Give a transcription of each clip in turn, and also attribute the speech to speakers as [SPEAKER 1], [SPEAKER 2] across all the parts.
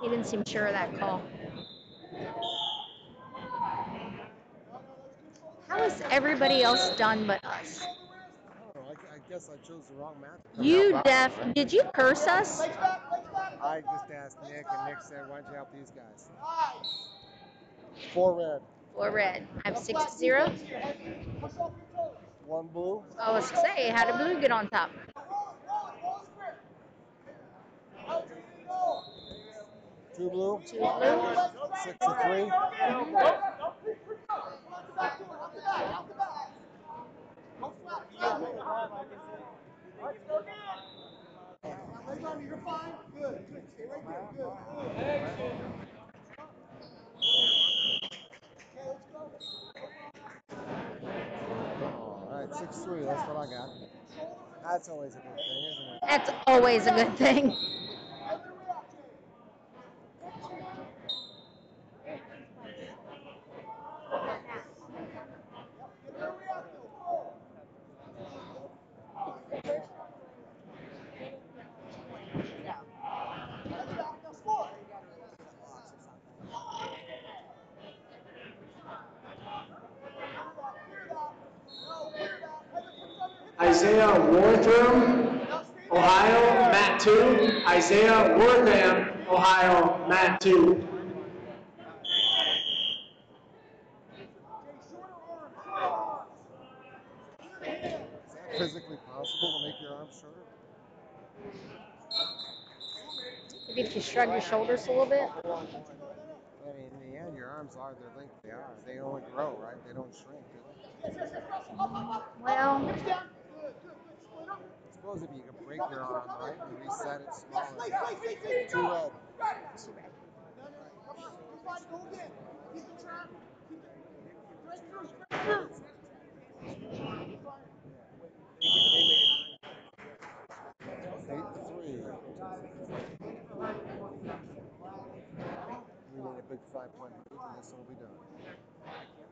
[SPEAKER 1] He didn't seem sure of that call. How is everybody else done but us?
[SPEAKER 2] Guess I chose the wrong match.
[SPEAKER 1] You def. Did you curse us?
[SPEAKER 2] I just asked Nick, and Nick said, "Why don't you help these guys?" Four red,
[SPEAKER 1] Four red. I have six to zero.
[SPEAKER 2] one blue.
[SPEAKER 1] Oh, I was gonna say, how did blue get on top?
[SPEAKER 2] Two blue.
[SPEAKER 1] Two blue.
[SPEAKER 2] Six to three.
[SPEAKER 3] You're fine. Good. Good. Stay right there. Good. Good. Okay, let's go.
[SPEAKER 2] All right, six three. That's what I got. That's always a good thing, isn't it?
[SPEAKER 1] That's always a good thing.
[SPEAKER 3] Other way out, Jay. Get the other way out, Bill. That's back. Now score. Clear that. No, clear that. Heather, put it on your hip.
[SPEAKER 4] Isaiah Wortham,
[SPEAKER 3] Now stay there.
[SPEAKER 4] Ohio, Mat 2. Isaiah Wortham, Ohio, Mat 2.
[SPEAKER 3] Jay, shorter arms, shorter arms. Clear the hand.
[SPEAKER 2] Is that physically possible to make your arms shorter?
[SPEAKER 1] Maybe if you shrug your shoulders a little bit.
[SPEAKER 2] I mean, in the end, your arms are the length they are. They only grow, right? They don't shrink, do they?
[SPEAKER 1] Well-
[SPEAKER 3] Hips down. Good, good, good. Split up.
[SPEAKER 2] I suppose if you could break your arm, right, and reset it smaller.
[SPEAKER 3] Straight through.
[SPEAKER 2] Eight to three. We need a big five point lead, and this will be done.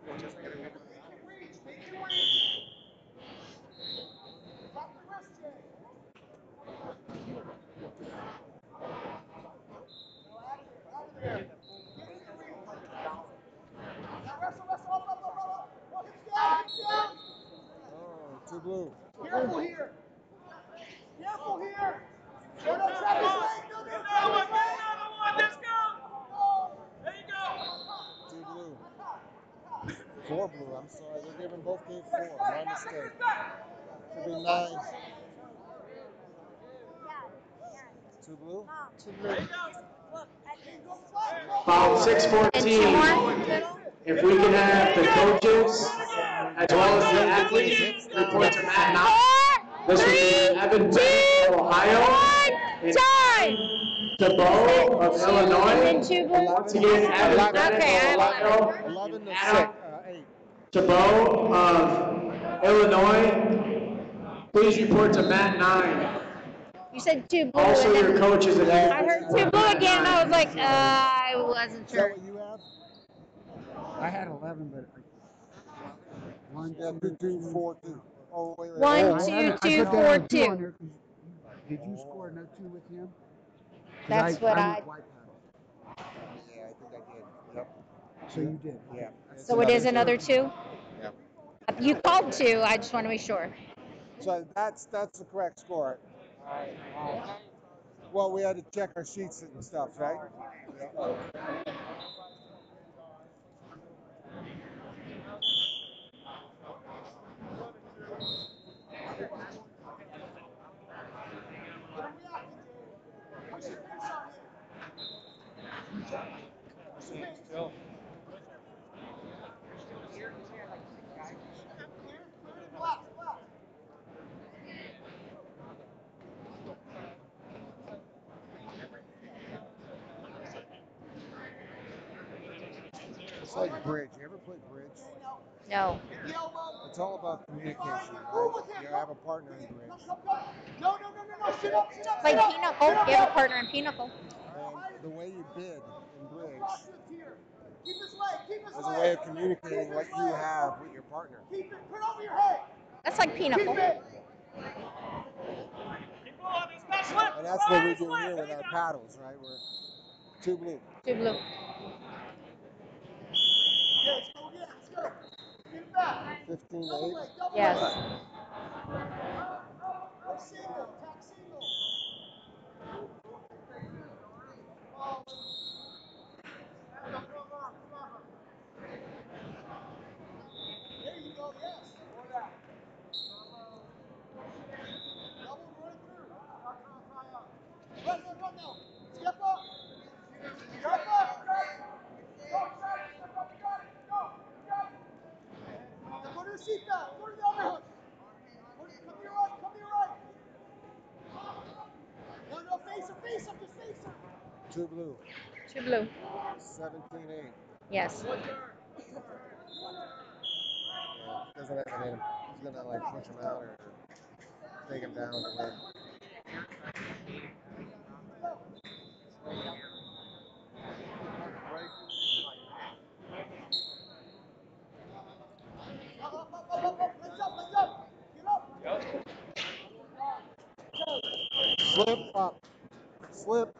[SPEAKER 3] Make it reach. Make it reach. Drop the wrist, Jay. Go out of there. Out of there. Get in the reach. Now wrestle, wrestle. Up, up, up, up, up. Well, hips down, hips down.
[SPEAKER 2] Two blue.
[SPEAKER 3] Careful here. Careful here. No, no, trap his leg. No, no, trap his leg.
[SPEAKER 5] Let's go! There you go!
[SPEAKER 2] Two blue. Four blue. I'm sorry. They're giving both game four. My mistake. Should be nine. Two blue.
[SPEAKER 1] Two blue.
[SPEAKER 4] Foul 614. If we can have the coaches as well as the athletes report to Matt Knox. This would be Evan Bennett of Ohio. and
[SPEAKER 1] Time.
[SPEAKER 4] Jabot of Illinois.
[SPEAKER 1] two.
[SPEAKER 4] Once again, Evan Bennett
[SPEAKER 1] Okay,
[SPEAKER 4] of Ohio.
[SPEAKER 2] Eleven to
[SPEAKER 4] Adam
[SPEAKER 2] six. Uh, eight.
[SPEAKER 4] Jabot of Illinois. Please report to Mat 9.
[SPEAKER 1] You said two blue.
[SPEAKER 4] Also
[SPEAKER 1] and
[SPEAKER 4] your
[SPEAKER 1] then
[SPEAKER 4] coaches and
[SPEAKER 1] I heard two blue again. and I was like, uh, I wasn't sure.
[SPEAKER 2] Is that
[SPEAKER 1] sure.
[SPEAKER 2] what you have?
[SPEAKER 6] I had 11, but one,
[SPEAKER 2] Yeah, two, two, four, two. Oh, wait, wait.
[SPEAKER 1] One,
[SPEAKER 2] oh,
[SPEAKER 1] two,
[SPEAKER 2] I- I
[SPEAKER 1] two,
[SPEAKER 2] down
[SPEAKER 1] four,
[SPEAKER 6] two
[SPEAKER 1] two.
[SPEAKER 6] on there 'cause- Did you score another two with him?
[SPEAKER 1] That's what I-
[SPEAKER 6] went white paddle.
[SPEAKER 2] Yeah, I think I did. Yep.
[SPEAKER 6] So you did.
[SPEAKER 2] Yeah.
[SPEAKER 1] So it is another two.
[SPEAKER 2] Yep.
[SPEAKER 1] You called two. I just want to be sure.
[SPEAKER 2] So that's that's the correct score. All right. Well, we had to check our sheets and stuff, right?
[SPEAKER 3] Push
[SPEAKER 2] It's like bridge. You ever play bridge?
[SPEAKER 3] No.
[SPEAKER 2] It's all about communication. Right? You have a partner in bridge.
[SPEAKER 3] No, no, no, no, no. Sit up, sit up. Play pinochle.
[SPEAKER 1] You have a partner in pinochle.
[SPEAKER 2] And the way you bid in bridge as a way of communicating what you have with your partner.
[SPEAKER 7] Keep it. Put over your head.
[SPEAKER 3] That's like pinochle.
[SPEAKER 2] And that's what we do here with our paddles, right? We're two blue.
[SPEAKER 3] Two blue.
[SPEAKER 2] 15
[SPEAKER 3] Yes.
[SPEAKER 2] Two blue.
[SPEAKER 3] Two blue.
[SPEAKER 2] 17-8.
[SPEAKER 3] Yes.
[SPEAKER 2] Yeah, doesn't have to hit him. He's going to like push him out or take him down
[SPEAKER 7] the way.
[SPEAKER 2] Slip up. Slip.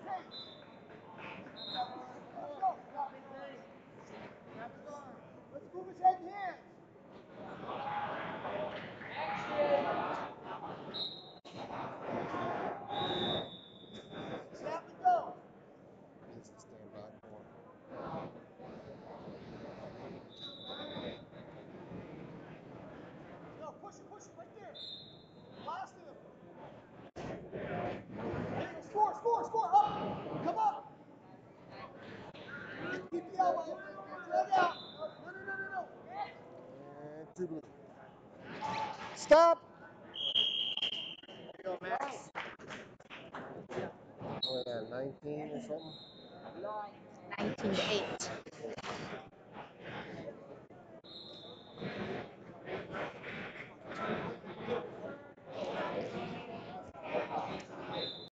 [SPEAKER 2] Stop!
[SPEAKER 7] There you go, Max.
[SPEAKER 2] What 19 or something?
[SPEAKER 3] 19 to 8.